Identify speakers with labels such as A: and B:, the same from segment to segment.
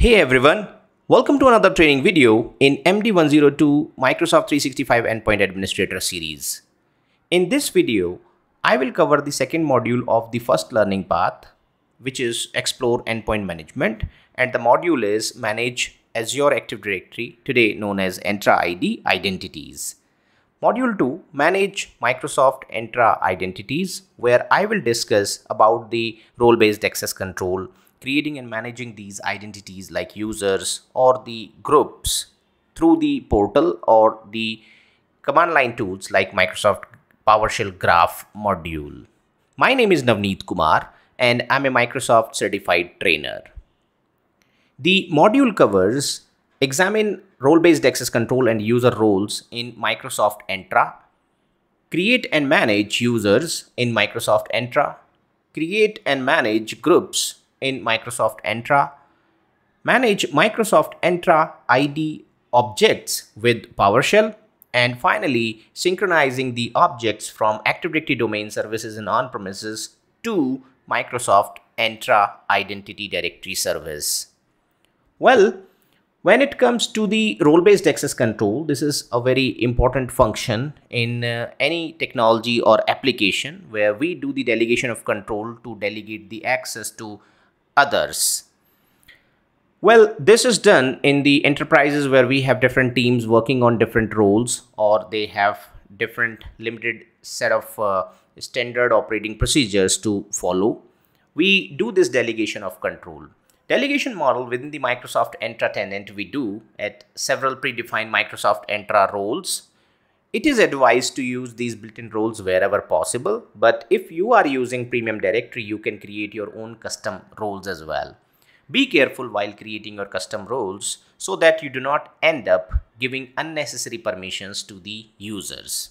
A: Hey everyone, welcome to another training video in MD102 Microsoft 365 Endpoint Administrator series. In this video, I will cover the second module of the first learning path, which is Explore Endpoint Management, and the module is Manage Azure Active Directory, today known as Entra ID Identities. Module 2 Manage Microsoft Entra Identities where I will discuss about the role-based access control, creating and managing these identities like users or the groups through the portal or the command line tools like Microsoft PowerShell Graph module. My name is Navneet Kumar and I'm a Microsoft certified trainer. The module covers examine role-based access control and user roles in Microsoft Entra, create and manage users in Microsoft Entra, create and manage groups in Microsoft Entra, manage Microsoft Entra ID objects with PowerShell, and finally synchronizing the objects from Active Directory domain services and on-premises to Microsoft Entra Identity Directory Service. Well, when it comes to the role-based access control, this is a very important function in uh, any technology or application where we do the delegation of control to delegate the access to others. Well, this is done in the enterprises where we have different teams working on different roles or they have different limited set of uh, standard operating procedures to follow. We do this delegation of control. Delegation model within the Microsoft Entra tenant we do at several predefined Microsoft Entra roles. It is advised to use these built-in roles wherever possible, but if you are using premium directory, you can create your own custom roles as well. Be careful while creating your custom roles so that you do not end up giving unnecessary permissions to the users.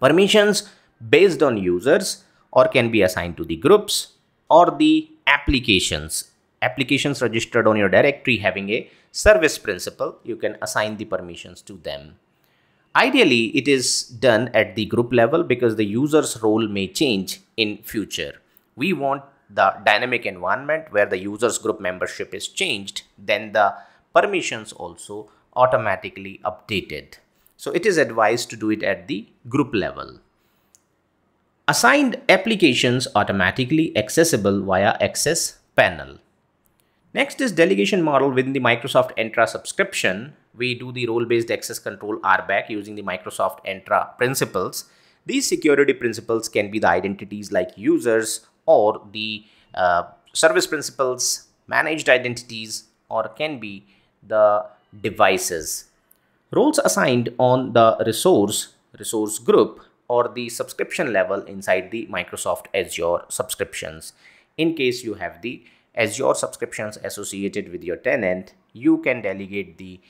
A: Permissions based on users or can be assigned to the groups or the applications applications registered on your directory having a service principal, you can assign the permissions to them. Ideally, it is done at the group level because the user's role may change in future. We want the dynamic environment where the user's group membership is changed, then the permissions also automatically updated. So it is advised to do it at the group level. Assigned applications automatically accessible via access panel. Next is delegation model within the Microsoft Entra subscription. We do the role-based access control RBAC using the Microsoft Entra principals. These security principals can be the identities like users or the uh, service principals, managed identities, or can be the devices. Roles assigned on the resource, resource group, or the subscription level inside the Microsoft Azure subscriptions. In case you have the Azure subscriptions associated with your tenant, you can delegate the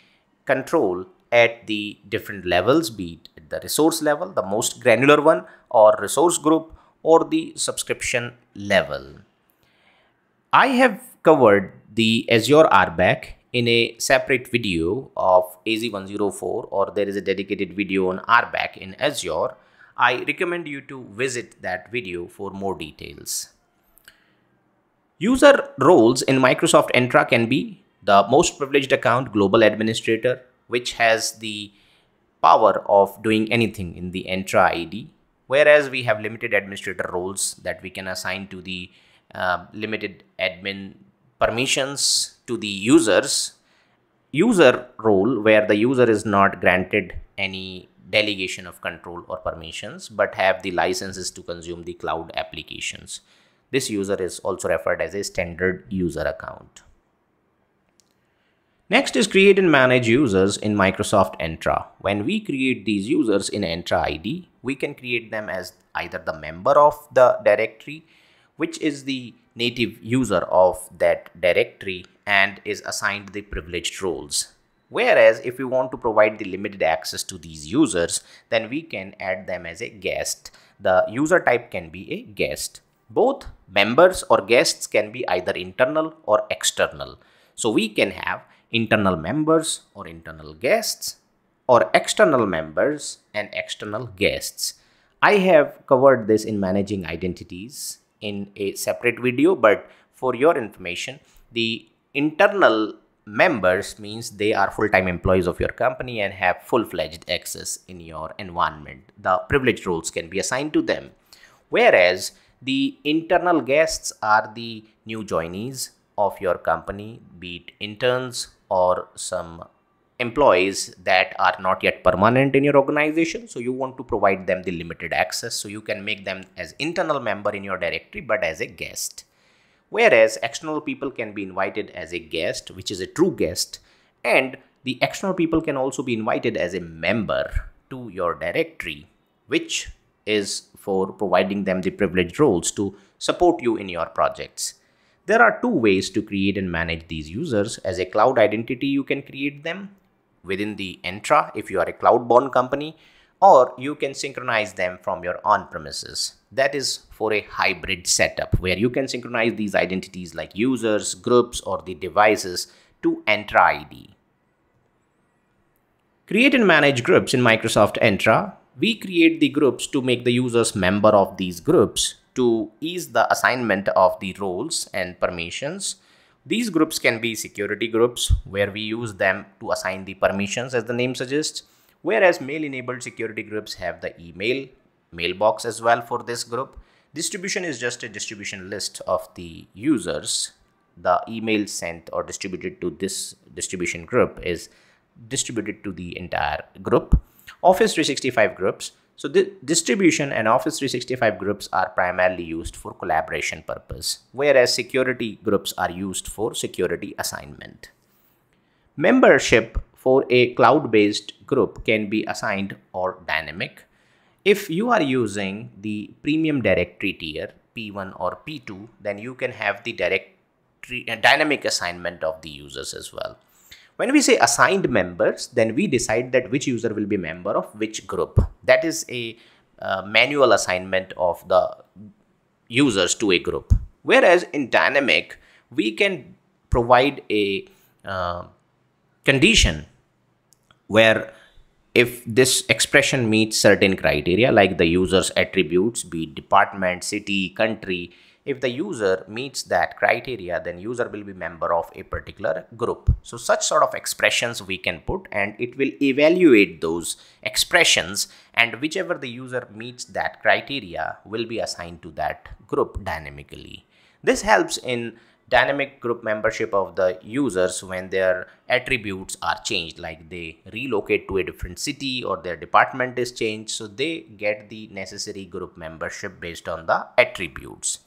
A: control at the different levels, be it at the resource level, the most granular one, or resource group, or the subscription level. I have covered the Azure RBAC in a separate video of AZ104 or there is a dedicated video on RBAC in Azure. I recommend you to visit that video for more details. User roles in Microsoft Entra can be the most privileged account global administrator, which has the power of doing anything in the Entra ID, whereas we have limited administrator roles that we can assign to the uh, limited admin permissions to the users. User role where the user is not granted any delegation of control or permissions but have the licenses to consume the cloud applications. This user is also referred as a standard user account. Next is create and manage users in Microsoft Entra. When we create these users in Entra ID, we can create them as either the member of the directory, which is the native user of that directory and is assigned the privileged roles. Whereas if we want to provide the limited access to these users, then we can add them as a guest. The user type can be a guest. Both members or guests can be either internal or external. So we can have internal members or internal guests or external members and external guests. I have covered this in managing identities in a separate video, but for your information, the internal members means they are full-time employees of your company and have full-fledged access in your environment. The privileged roles can be assigned to them. Whereas the internal guests are the new joinees of your company, be it interns or some employees that are not yet permanent in your organization. So you want to provide them the limited access so you can make them as internal member in your directory but as a guest. Whereas external people can be invited as a guest which is a true guest and the external people can also be invited as a member to your directory which is for providing them the privileged roles to support you in your projects there are two ways to create and manage these users as a cloud identity you can create them within the Entra if you are a cloud-born company or you can synchronize them from your on-premises. That is for a hybrid setup where you can synchronize these identities like users, groups or the devices to Entra ID. Create and manage groups in Microsoft Entra. We create the groups to make the users member of these groups to ease the assignment of the roles and permissions these groups can be security groups where we use them to assign the permissions as the name suggests, whereas mail enabled security groups have the email mailbox as well for this group. Distribution is just a distribution list of the users. The email sent or distributed to this distribution group is distributed to the entire group. Office 365 groups so the distribution and Office 365 groups are primarily used for collaboration purpose, whereas security groups are used for security assignment. Membership for a cloud-based group can be assigned or dynamic. If you are using the premium directory tier, P1 or P2, then you can have the directory uh, dynamic assignment of the users as well. When we say assigned members, then we decide that which user will be member of which group. That is a uh, manual assignment of the users to a group. Whereas in dynamic, we can provide a uh, condition where if this expression meets certain criteria like the user's attributes be department city country if the user meets that criteria then user will be member of a particular group. So such sort of expressions we can put and it will evaluate those expressions and whichever the user meets that criteria will be assigned to that group dynamically. This helps in dynamic group membership of the users when their attributes are changed like they relocate to a different city or their department is changed. So they get the necessary group membership based on the attributes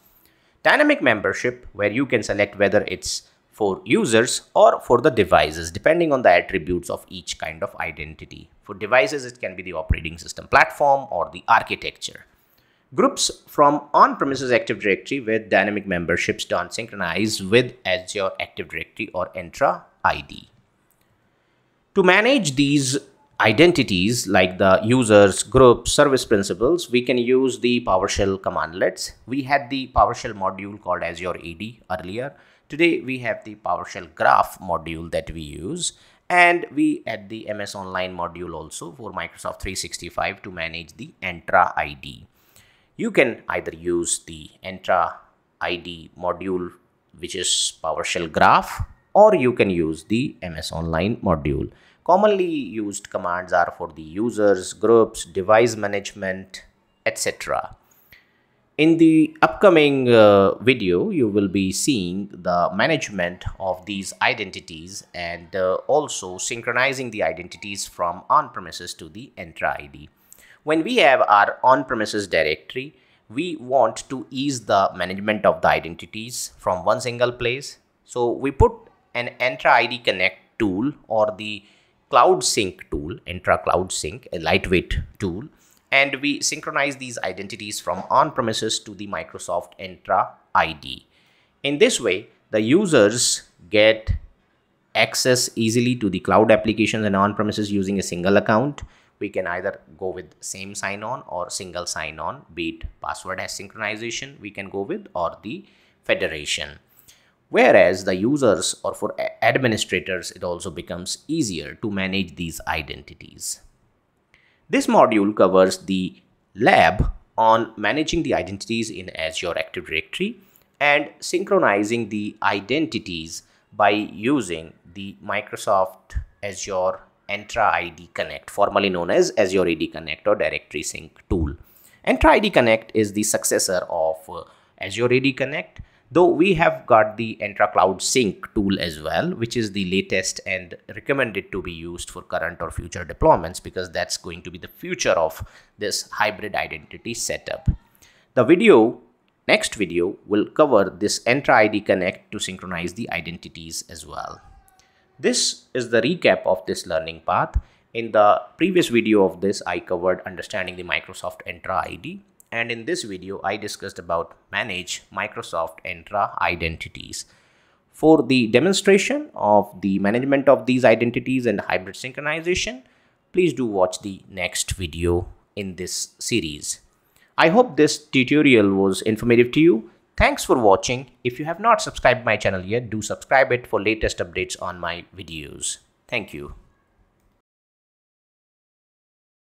A: Dynamic membership where you can select whether it's for users or for the devices depending on the attributes of each kind of identity. For devices, it can be the operating system platform or the architecture. Groups from on-premises Active Directory with dynamic memberships don't synchronize with Azure Active Directory or Entra ID. To manage these identities like the users, group, service principals, we can use the PowerShell commandlets. We had the PowerShell module called Azure AD earlier. Today we have the PowerShell graph module that we use and we add the MS Online module also for Microsoft 365 to manage the Entra ID. You can either use the Entra ID module which is PowerShell graph or you can use the MS Online module. Commonly used commands are for the users, groups, device management, etc. In the upcoming uh, video, you will be seeing the management of these identities and uh, also synchronizing the identities from on-premises to the Entra ID. When we have our on-premises directory, we want to ease the management of the identities from one single place. So we put an Entra ID Connect tool or the Cloud Sync tool, Entra Cloud Sync, a lightweight tool, and we synchronize these identities from on-premises to the Microsoft Entra ID. In this way, the users get access easily to the cloud applications and on-premises using a single account. We can either go with same sign-on or single sign-on, be it password hash synchronization we can go with or the federation whereas the users or for administrators it also becomes easier to manage these identities. This module covers the lab on managing the identities in Azure Active Directory and synchronizing the identities by using the Microsoft Azure Entra ID Connect, formerly known as Azure AD Connect or Directory Sync tool. Entra ID Connect is the successor of uh, Azure AD Connect, though we have got the Entra Cloud Sync tool as well, which is the latest and recommended to be used for current or future deployments because that's going to be the future of this hybrid identity setup. The video Next video will cover this Entra ID Connect to synchronize the identities as well. This is the recap of this learning path. In the previous video of this, I covered understanding the Microsoft Entra ID. And in this video, I discussed about manage Microsoft Entra identities. For the demonstration of the management of these identities and hybrid synchronization, please do watch the next video in this series. I hope this tutorial was informative to you. Thanks for watching. If you have not subscribed my channel yet, do subscribe it for latest updates on my videos. Thank you.